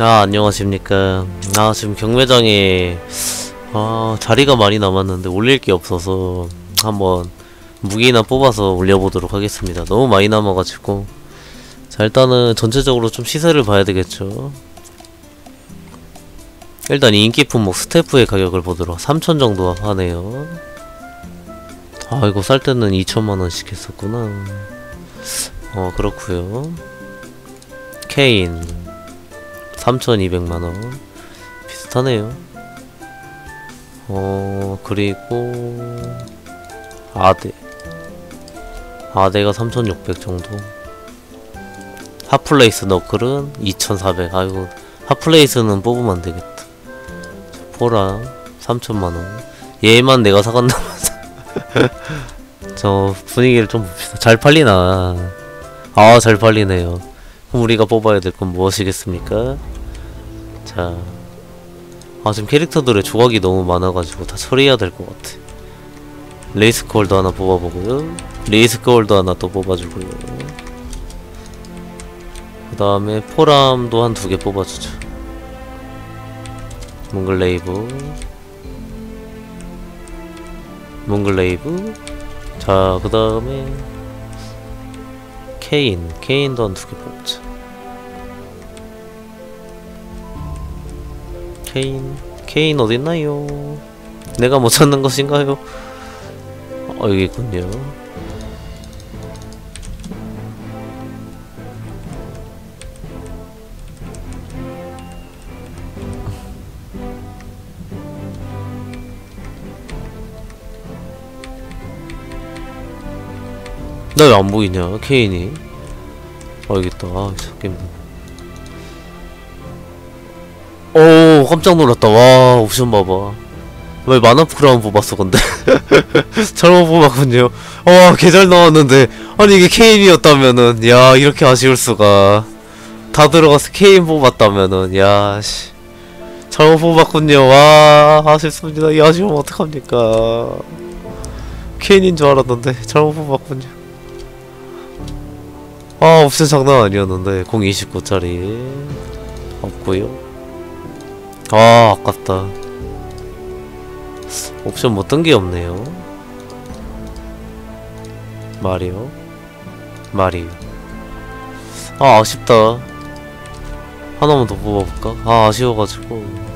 아 안녕하십니까. 아 지금 경매장에 아 자리가 많이 남았는데 올릴 게 없어서 한번 무기나 뽑아서 올려보도록 하겠습니다. 너무 많이 남아가지고. 자 일단은 전체적으로 좀 시세를 봐야 되겠죠. 일단 인기 품목 스태프의 가격을 보도록 3천 정도 하네요. 아 이거 쌀 때는 2천만원씩 했었구나. 어 그렇구요. 케인 3,200만원. 비슷하네요. 어 그리고 아대. 아대가 3,600 정도. 핫플레이스 너클은 2,400 아이고 핫플레이스는 뽑으면 안되겠다. 포랑 3천만원. 얘만 내가 사간다면서 저 분위기를 좀 봅시다. 잘 팔리나? 아 잘 팔리네요 우리가 뽑아야 될 건 무엇이겠습니까? 자, 아 지금 캐릭터들의 조각이 너무 많아가지고 다 처리해야 될 것 같아. 레이스 콜도 하나 뽑아보고요. 레이스 콜도 하나 또 뽑아주고요. 그 다음에 포람도 한 두 개 뽑아주죠. 몽글레이브 몽글레이브 자, 그 다음에 케인, 케인도 한 두 개 뽑자. 케인, 케인 어딨나요? 내가 못 찾는 것인가요? 어, 여기 있군요. 나 왜 안 보이냐, 케인이? 아, 있다. 아, 힘드네. 오, 깜짝 놀랐다. 와, 옵션 봐봐. 왜 만화 프라운 뽑았어, 근데? 잘못 뽑았군요. 와, 개잘 나왔는데. 아니, 이게 케인이었다면은, 야, 이렇게 아쉬울 수가. 다 들어가서 케인 뽑았다면은, 야, 씨. 잘못 뽑았군요. 와, 아쉽습니다. 이 아쉬우면 어떡합니까. 케인인 줄 알았는데, 잘못 뽑았군요. 아 옵션 장난 아니었는데 029짜리. 없고요. 아 아깝다. 옵션 못 뜬 게 없네요. 마리오. 마리오. 아 아쉽다. 하나만 더 뽑아볼까? 아 아쉬워가지고.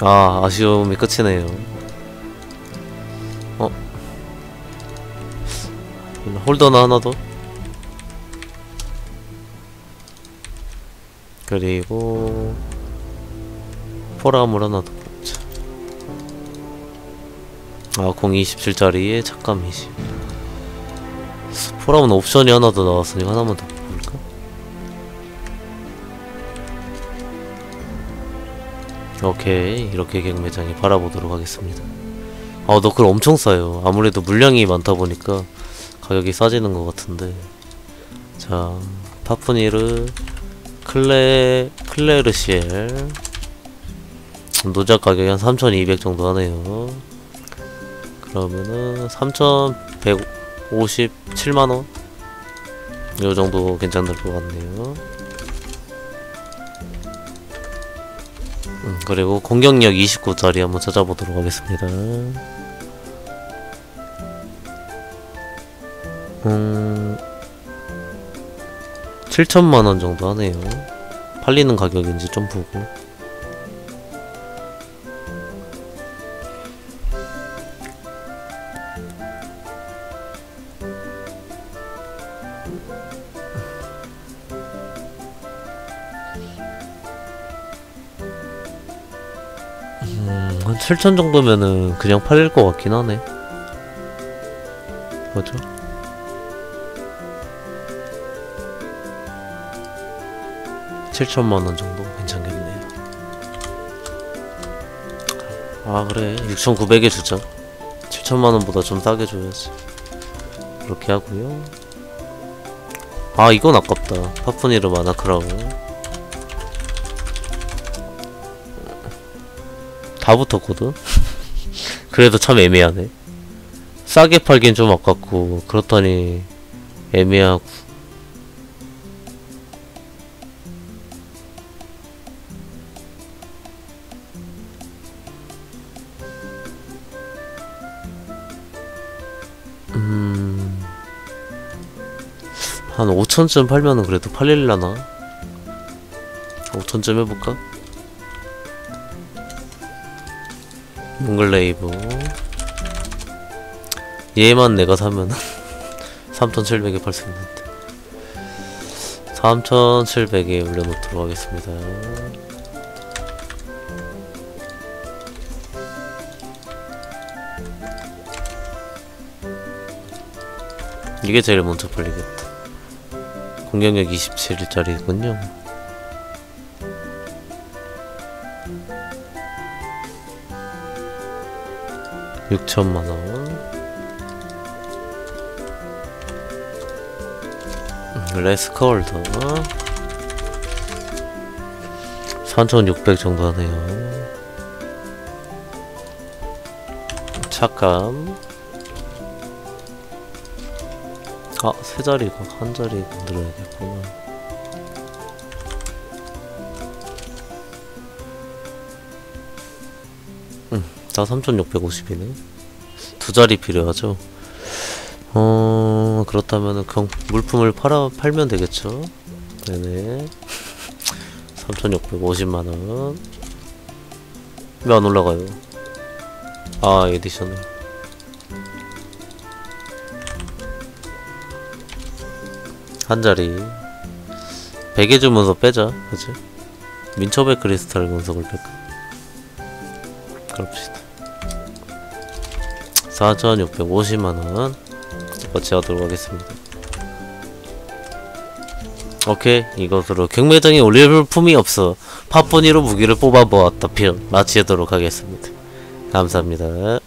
아 아쉬움이 끝이네요 홀더나 하나 더? 그리고 포라물 하나 더 뽑자. 아 027짜리에 착감 20 포라문 옵션이 하나 더 나왔으니까 하나만 더 뽑을까? 오케이 이렇게 경매장에 팔아보도록 하겠습니다 아 너클 엄청 싸요. 아무래도 물량이 많다 보니까 가격이 싸지는 것 같은데. 자 파프니르 클레 클레르시엘. 노작 가격이 한 3200 정도 하네요. 그러면은 3157만원? 요 정도 괜찮을 것 같네요 음, 그리고 공격력 29짜리 한번 찾아보도록 하겠습니다. 음... 7천만원 정도 하네요. 팔리는 가격인지 좀 보고 음, 한 7천 정도면은 그냥 팔릴 것 같긴 하네 맞죠? 칠천만원 정도 괜찮겠네요. 아 그래 6,900에 주자. 7천만 원보다 좀 싸게 줘야지. 그렇게 하고요. 아 이건 아깝다. 파푸니르 마나크라우. 다 붙었거든. 그래도 참 애매하네. 싸게 팔긴 좀 아깝고 그렇다니 애매하고 음... 한 5천쯤 팔면은 그래도 팔릴라나? 5천쯤 해볼까? 몽글레이브 얘만 내가 사면은 3,700에 팔 수 있는데. 3,700에 올려놓도록 하겠습니다. 이게 제일 먼저 팔리겠다. 공격력 27짜리군요 6천만원. 레스컬더 3600 정도 하네요. 착감 아, 세 자리가 한 자리 만들어야겠구나. 다 3650이네. 두 자리 필요하죠. 어, 그렇다면은 경, 물품을 팔아, 팔면 되겠죠. 네네. 3650만원. 왜 안 올라가요? 아, 에디셔널. 한 자리 베개 주면서 빼자 그치? 민초백 크리스탈 금속을 뺄까 그럽시다 4650만원 같이 하도록 하겠습니다. 오케이. 이것으로 경매장에 올릴 품이 없어 파뿌니로 무기를 뽑아보았다. 편 마치도록 하겠습니다. 감사합니다